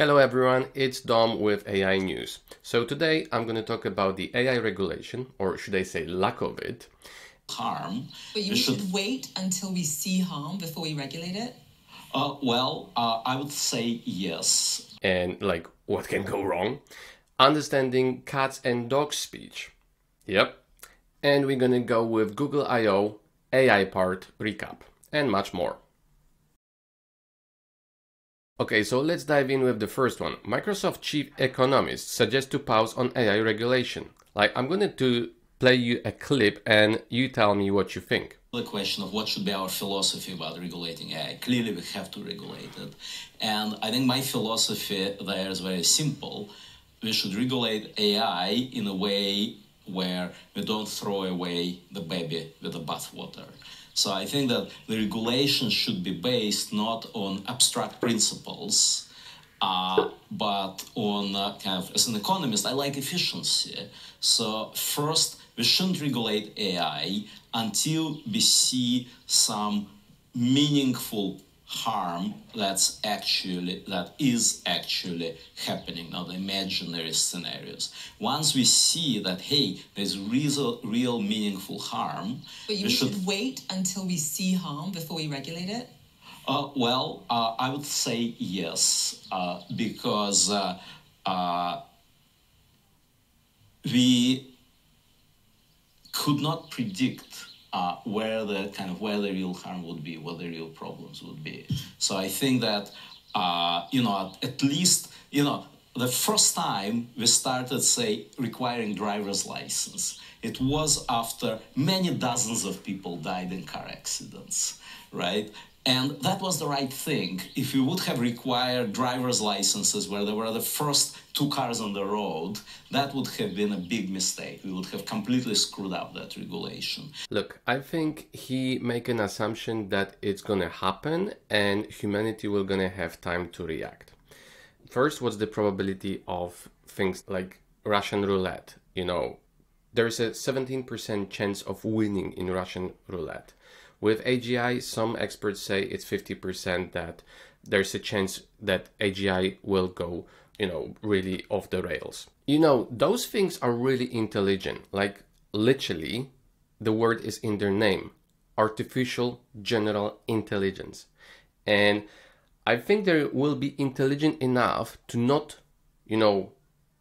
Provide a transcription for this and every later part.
Hello everyone, it's Dom with AI News. So today I'm going to talk about the AI regulation, or should I say lack of it. Harm. But you We should wait until we see harm before we regulate it? Uh, well, uh, I would say yes. and like what can go wrong. Understanding cats and dogs speech. Yep. And we're gonna go with Google I.O. AI part recap and much more. Okay, so let's dive in with the first one. Microsoft chief economist suggests to pause on AI regulation. Like I'm going to play you a clip and you tell me what you think. The question of what should be our philosophy about regulating AI. Clearly, we have to regulate it. And I think my philosophy there is very simple. We should regulate AI in a way where we don't throw away the baby with the bathwater. So I think that the regulation should be based not on abstract principles, uh, but on uh, kind of as an economist, I like efficiency. So first, we shouldn't regulate AI until we see some meaningful harm that's actually that is actually happening not imaginary scenarios once we see that hey there's real real meaningful harm But you we should, wait until we see harm before we regulate it? uh, well, uh, I would say yes, uh, because uh, uh, we could not predict uh, where the kind of where the real harm would be, what the real problems would be. So I think that uh, you know at, at least you know the first time we started say requiring driver's license, it was after many dozens of people died in car accidents, right? And that was the right thing. If we would have required driver's licenses where there were the first two cars on the road, that would have been a big mistake. We would have completely screwed up that regulation. Look, I think he make an assumption that it's gonna happen and humanity will gonna have time to react. First, what's the probability of things like Russian roulette? You know, there's a 17% chance of winning in Russian roulette. With AGI, some experts say it's 50% that there's a chance that AGI will go, you know, really off the rails. You know, those things are really intelligent. Like, literally, the word is in their name artificial general intelligence. And I think they will be intelligent enough to not, you know,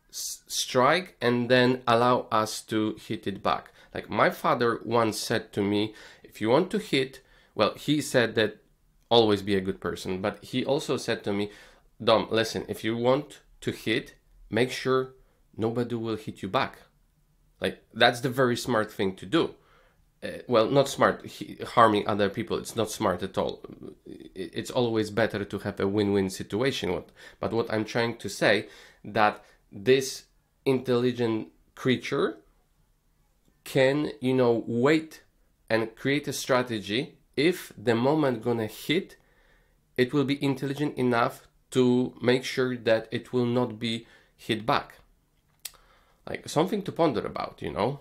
strike and then allow us to hit it back. Like my father once said to me, if you want to hit, well, he said that always be a good person, but he also said to me, Dom, listen, if you want to hit, make sure nobody will hit you back. Like that's the very smart thing to do. Uh, well, not smart, he, harming other people. It's not smart at all. It's always better to have a win-win situation. But what I'm trying to say that this intelligent creature can, you know, wait and create a strategy. If the moment gonna hit, it will be intelligent enough to make sure that it will not be hit back. Like something to ponder about, you know?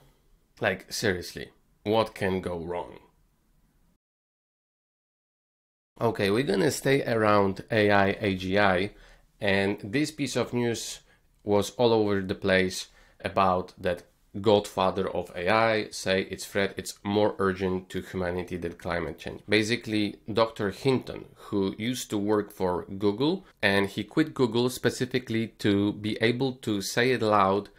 Like seriously, what can go wrong? Okay, we're gonna stay around AI AGI, and this piece of news was all over the place about that godfather of AI say its threat it's more urgent to humanity than climate change. Basically, Dr. Hinton, who used to work for Google, and he quit Google specifically to be able to say it loud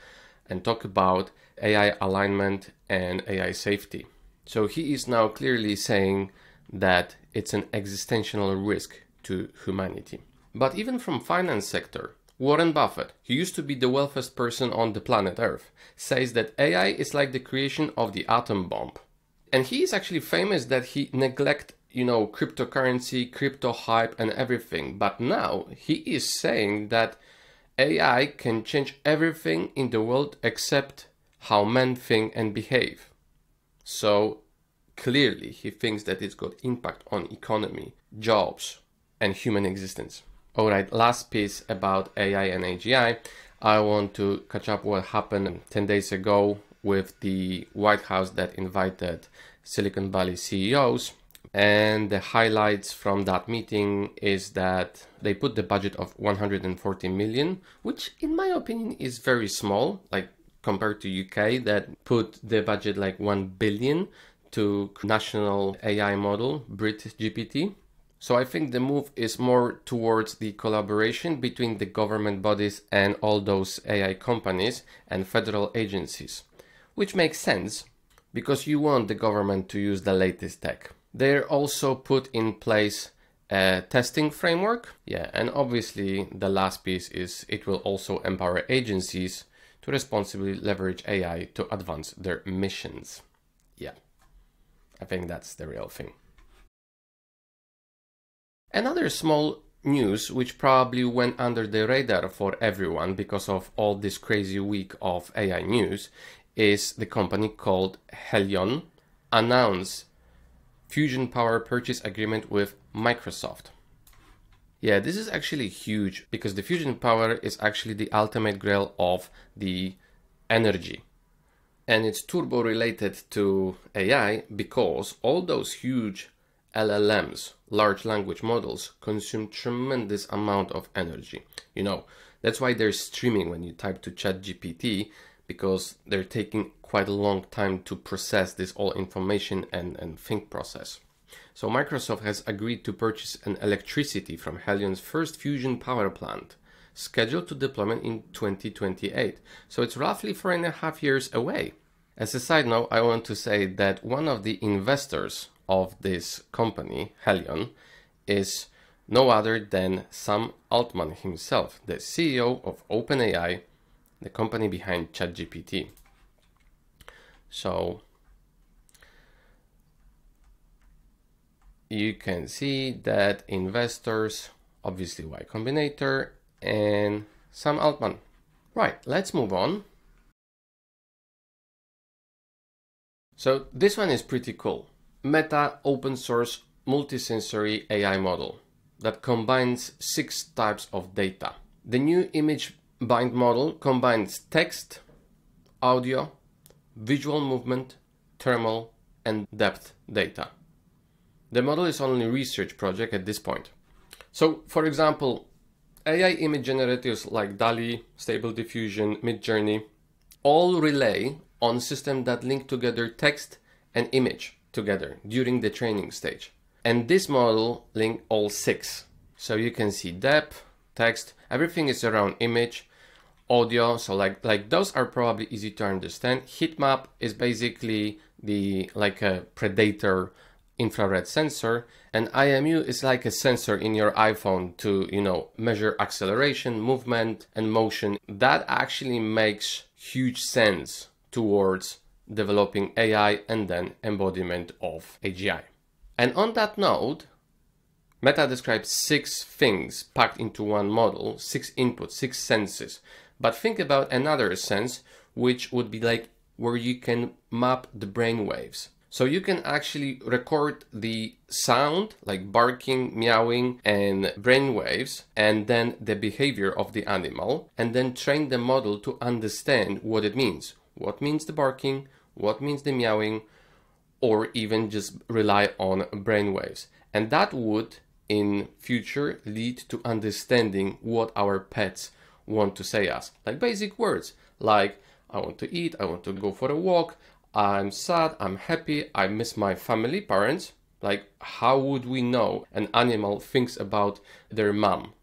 and talk about AI alignment and AI safety. So he is now clearly saying that it's an existential risk to humanity. But even from finance sector, Warren Buffett, who used to be the wealthiest person on the planet Earth, says that AI is like the creation of the atom bomb. And he is actually famous that he neglect, you know, cryptocurrency, crypto hype and everything. But now he is saying that AI can change everything in the world except how men think and behave. So clearly he thinks that it's got impact on economy, jobs and human existence. All right, last piece about AI and AGI. I want to catch up what happened 10 days ago with the White House that invited Silicon Valley CEOs And the highlights from that meeting is that they put the budget of 140 million, which in my opinion is very small, like compared to UK that put the budget like 1 billion to national AI model, Brit GPT. So I think the move is more towards the collaboration between the government bodies and all those AI companies and federal agencies, which makes sense because you want the government to use the latest tech. They're also put in place a testing framework. Yeah, and obviously the last piece is it will also empower agencies to responsibly leverage AI to advance their missions. Yeah, I think that's the real thing. Another small news which probably went under the radar for everyone because of all this crazy week of AI news is the company called Helion announced fusion power purchase agreement with Microsoft. Yeah, this is actually huge because the fusion power is actually the ultimate grail of the energy. And it's turbo related to AI because all those huge LLMs, large language models, consume tremendous amount of energy. You know, that's why they're streaming when you type to ChatGPT because they're taking quite a long time to process this all information and, and think process. So Microsoft has agreed to purchase an electricity from Helion's first fusion power plant, scheduled to deployment in 2028. So it's roughly four and a half years away. As a side note, I want to say that one of the investors of this company, Helion, is no other than Sam Altman himself, the CEO of OpenAI, the company behind ChatGPT. So you can see that investors, obviously Y Combinator and Sam Altman. Right, let's move on. So this one is pretty cool. Meta open source multisensory AI model that combines six types of data. The new image bind model combines text, audio, visual movement, thermal, and depth data. The model is only a research project at this point. So, for example, AI image generators like DALL-E, Stable Diffusion, Midjourney all rely on systems that link together text and image together during the training stage. And this model link all six. So you can see depth, text, everything is around image, audio. So like, like those are probably easy to understand. Heat map is basically the like a predator infrared sensor and IMU is like a sensor in your iPhone to, you know, measure acceleration, movement and motion. That actually makes huge sense towards developing AI and then embodiment of AGI. And on that note, Meta describes six things packed into one model, six inputs, six senses. But think about another sense, which would be like where you can map the brain waves. So you can actually record the sound like barking, meowing and brain waves and then the behavior of the animal and then train the model to understand what it means. What means the barking? What means the meowing, or even just rely on brainwaves. And that would, in future, lead to understanding what our pets want to say us. Like basic words, like I want to eat, I want to go for a walk, I'm sad, I'm happy, I miss my family, parents. Like, how would we know an animal thinks about their mom?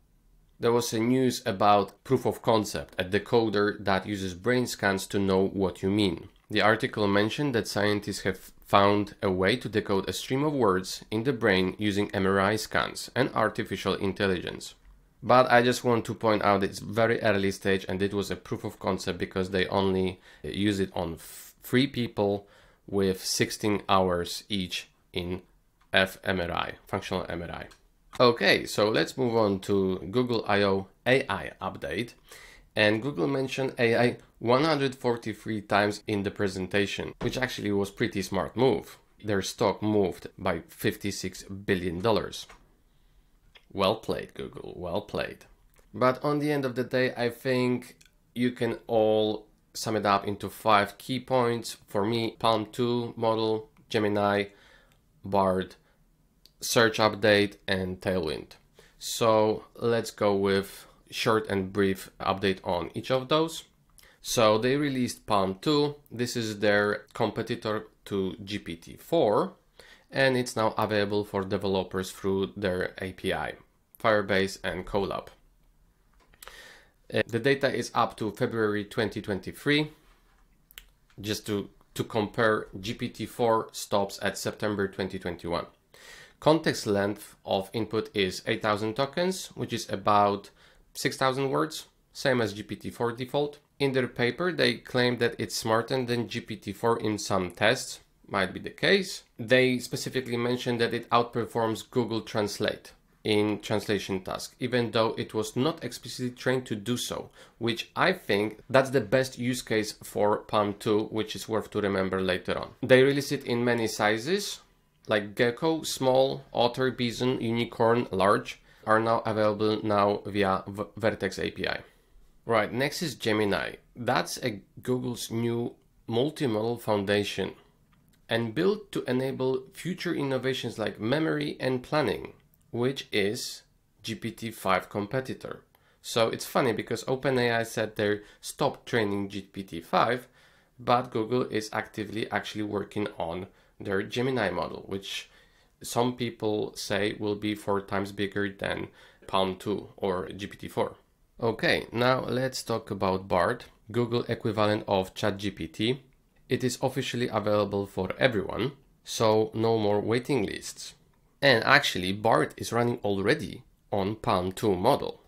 There was a news about proof of concept, a decoder that uses brain scans to know what you mean. The article mentioned that scientists have found a way to decode a stream of words in the brain using MRI scans and artificial intelligence. But I just want to point out it's very early stage and it was a proof of concept because they only uh, use it on three people with 16 hours each in fMRI, functional MRI. Okay, so let's move on to Google I.O. AI update. And Google mentioned AI 143 times in the presentation, which actually was pretty smart move. Their stock moved by 56 billion dollars. Well played, Google, well played. But on the end of the day, I think you can all sum it up into five key points. For me, Palm 2 model, Gemini, Bard, search update and Tailwind. So let's go with short and brief update on each of those. So they released PaLM 2. This is their competitor to GPT-4 and it's now available for developers through their API, Firebase and Colab. Uh, the data is up to February 2023. Just to, to compare, GPT-4 stops at September 2021. Context length of input is 8000 tokens, which is about 6000 words, same as GPT-4 default. In their paper, they claim that it's smarter than GPT-4 in some tests, might be the case. They specifically mentioned that it outperforms Google Translate in translation task, even though it was not explicitly trained to do so, which I think that's the best use case for PaLM 2, which is worth to remember later on. They release it in many sizes, like Gecko, Small, Otter, Bison, Unicorn, Large, are now available now via v Vertex API. Right, next is Gemini. That's a Google's new multimodal foundation and built to enable future innovations like memory and planning, which is GPT-5 competitor. So it's funny because OpenAI said they stopped training GPT-5, but Google is actively actually working on their Gemini model, which some people say will be four times bigger than PaLM 2 or GPT-4. Okay, now let's talk about BARD, Google equivalent of ChatGPT. It is officially available for everyone, so no more waiting lists. And actually, BARD is running already on PaLM 2 model.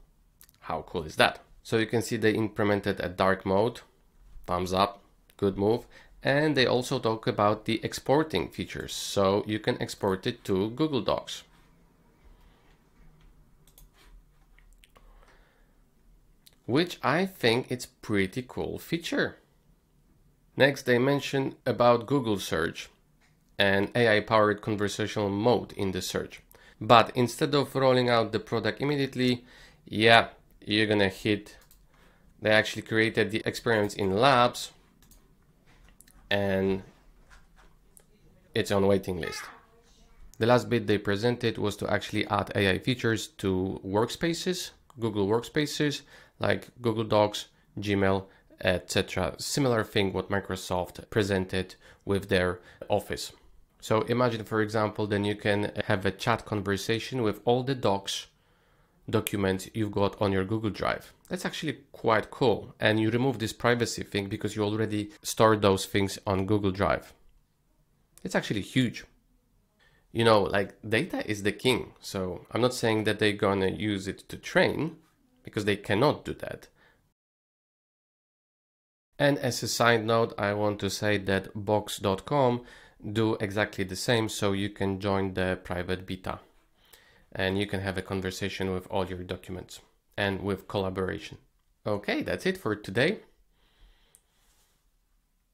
How cool is that? So you can see they implemented a dark mode, thumbs up, good move. And they also talk about the exporting features, so you can export it to Google Docs. Which I think it's pretty cool feature. Next, they mention about Google search and AI-powered conversational mode in the search. But instead of rolling out the product immediately, yeah, you're gonna hit, they actually created the experience in labs and it's on waiting list. The last bit they presented was to actually add AI features to workspaces, Google workspaces like Google Docs, Gmail, etc. Similar thing what Microsoft presented with their Office. So imagine, for example, then you can have a chat conversation with all the docs documents you've got on your Google Drive. That's actually quite cool. And you remove this privacy thing because you already stored those things on Google Drive. It's actually huge. You know, like data is the king. So I'm not saying that they're gonna use it to train because they cannot do that. And as a side note, I want to say that box.com do exactly the same so you can join the private beta and you can have a conversation with all your documents and with collaboration. Okay, that's it for today.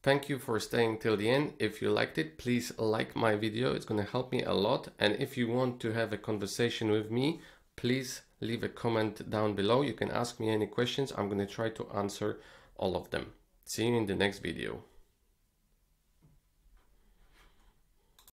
Thank you for staying till the end. If you liked it, please like my video. It's going to help me a lot. And if you want to have a conversation with me, please leave a comment down below. You can ask me any questions. I'm going to try to answer all of them. See you in the next video.